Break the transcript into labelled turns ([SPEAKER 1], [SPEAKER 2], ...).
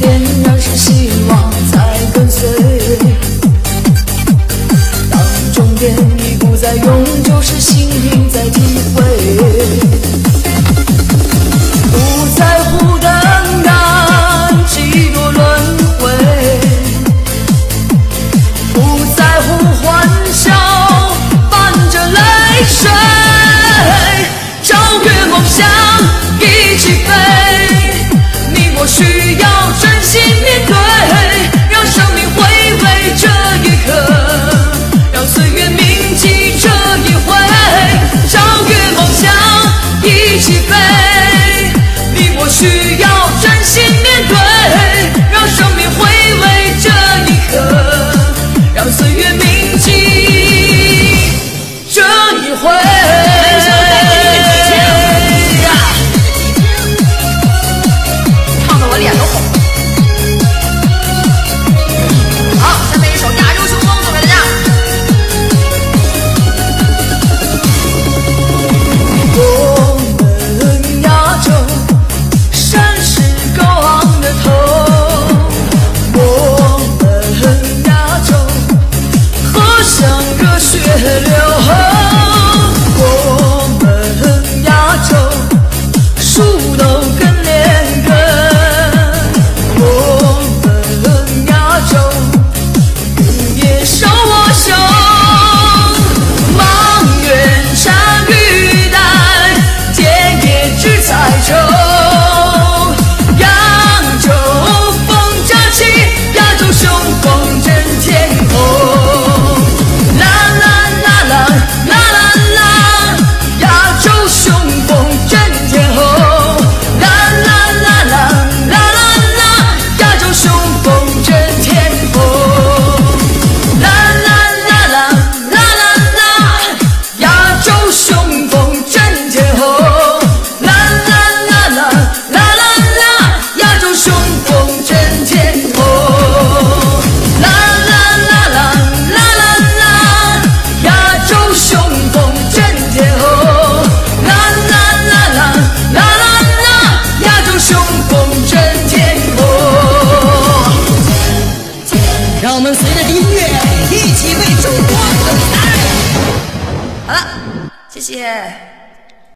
[SPEAKER 1] 点燃是希望在跟随当终点已不再永久是心灵在体会。
[SPEAKER 2] 雄风
[SPEAKER 1] 震天吼，啦啦啦啦啦啦啦！亚洲雄风震天吼，啦啦啦啦啦啦啦！亚洲雄风震天吼。
[SPEAKER 3] 让我们随着音乐一起为中国喝彩。
[SPEAKER 2] 好了，谢谢。